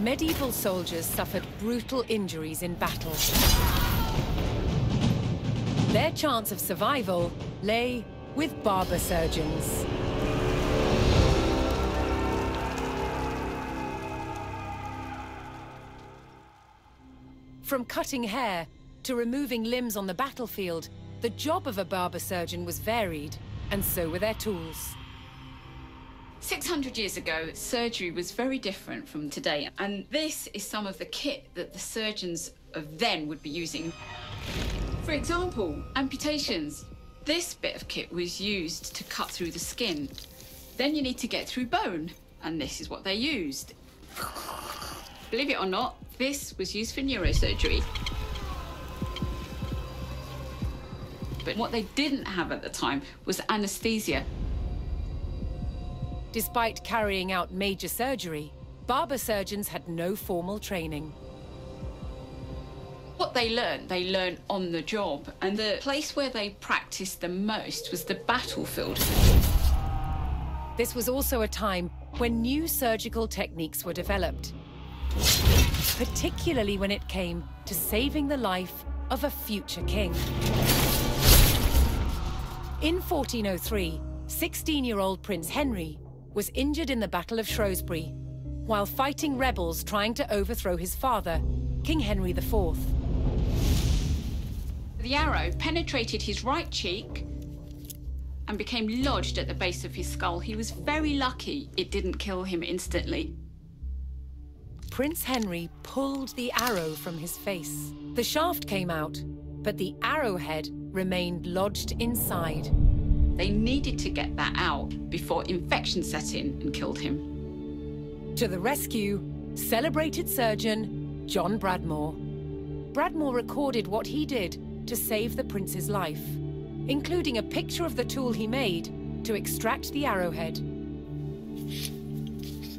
medieval soldiers suffered brutal injuries in battle. Their chance of survival lay with barber surgeons. From cutting hair to removing limbs on the battlefield, the job of a barber surgeon was varied, and so were their tools. 600 years ago, surgery was very different from today, and this is some of the kit that the surgeons of then would be using. For example, amputations. This bit of kit was used to cut through the skin. Then you need to get through bone, and this is what they used. Believe it or not, this was used for neurosurgery. But what they didn't have at the time was anesthesia. Despite carrying out major surgery, barber surgeons had no formal training. What they learned, they learned on the job. And the place where they practiced the most was the battlefield. This was also a time when new surgical techniques were developed, particularly when it came to saving the life of a future king. In 1403, 16-year-old Prince Henry was injured in the Battle of Shrewsbury while fighting rebels trying to overthrow his father, King Henry IV. The arrow penetrated his right cheek and became lodged at the base of his skull. He was very lucky it didn't kill him instantly. Prince Henry pulled the arrow from his face. The shaft came out, but the arrowhead remained lodged inside. They needed to get that out before infection set in and killed him. To the rescue, celebrated surgeon John Bradmore. Bradmore recorded what he did to save the prince's life, including a picture of the tool he made to extract the arrowhead.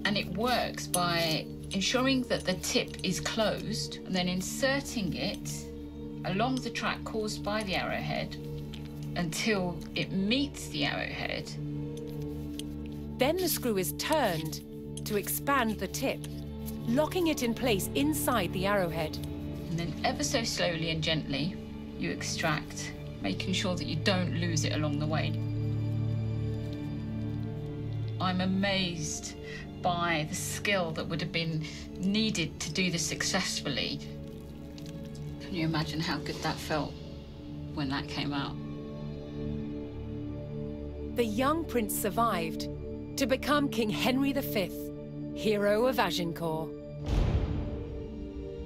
And it works by ensuring that the tip is closed and then inserting it along the track caused by the arrowhead until it meets the arrowhead. Then the screw is turned to expand the tip, locking it in place inside the arrowhead. And then ever so slowly and gently, you extract, making sure that you don't lose it along the way. I'm amazed by the skill that would have been needed to do this successfully. Can you imagine how good that felt when that came out? The young prince survived to become King Henry V, hero of Agincourt.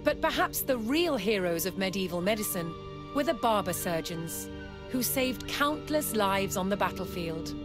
But perhaps the real heroes of medieval medicine were the barber surgeons, who saved countless lives on the battlefield.